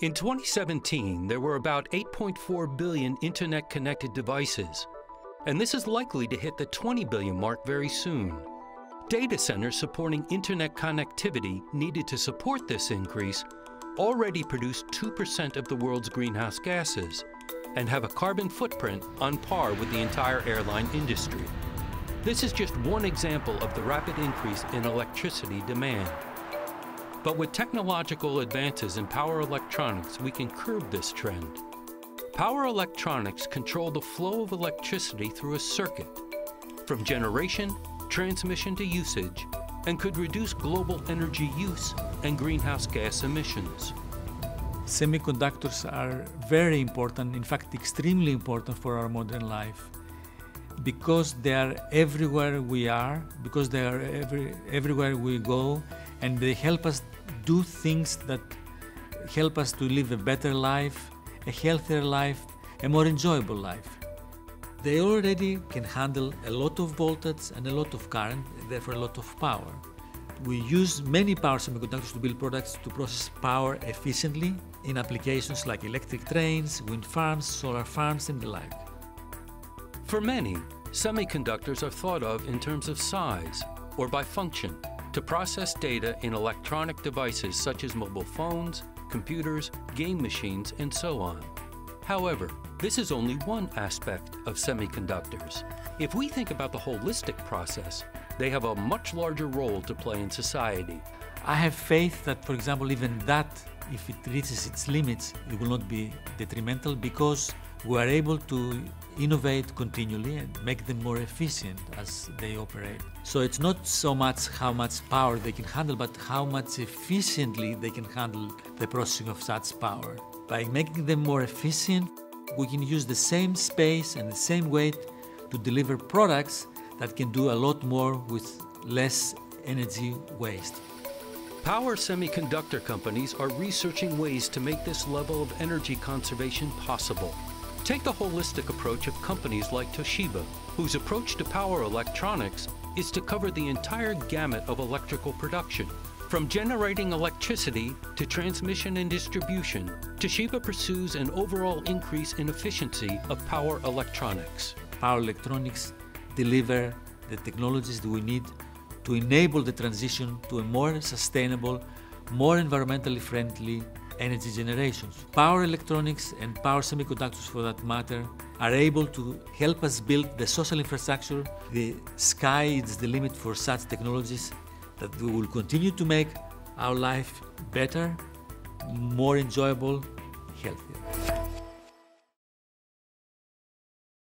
In 2017, there were about 8.4 billion internet connected devices, and this is likely to hit the 20 billion mark very soon. Data centers supporting internet connectivity needed to support this increase already produce 2% of the world's greenhouse gases and have a carbon footprint on par with the entire airline industry. This is just one example of the rapid increase in electricity demand. But with technological advances in power electronics, we can curb this trend. Power electronics control the flow of electricity through a circuit, from generation, transmission to usage, and could reduce global energy use and greenhouse gas emissions. Semiconductors are very important, in fact, extremely important for our modern life because they are everywhere we are, because they are every, everywhere we go, and they help us do things that help us to live a better life, a healthier life, a more enjoyable life. They already can handle a lot of voltage and a lot of current, therefore a lot of power. We use many power semiconductors to build products to process power efficiently in applications like electric trains, wind farms, solar farms, and the like. For many, semiconductors are thought of in terms of size or by function to process data in electronic devices such as mobile phones, computers, game machines, and so on. However, this is only one aspect of semiconductors. If we think about the holistic process, they have a much larger role to play in society. I have faith that, for example, even that, if it reaches its limits, it will not be detrimental because we are able to innovate continually and make them more efficient as they operate. So it's not so much how much power they can handle, but how much efficiently they can handle the processing of such power. By making them more efficient, we can use the same space and the same weight to deliver products that can do a lot more with less energy waste. Power semiconductor companies are researching ways to make this level of energy conservation possible. Take the holistic approach of companies like Toshiba, whose approach to power electronics is to cover the entire gamut of electrical production. From generating electricity to transmission and distribution, Toshiba pursues an overall increase in efficiency of power electronics. Power electronics deliver the technologies that we need to enable the transition to a more sustainable, more environmentally friendly energy generations. Power electronics and power semiconductors, for that matter, are able to help us build the social infrastructure. The sky is the limit for such technologies that we will continue to make our life better, more enjoyable, healthier.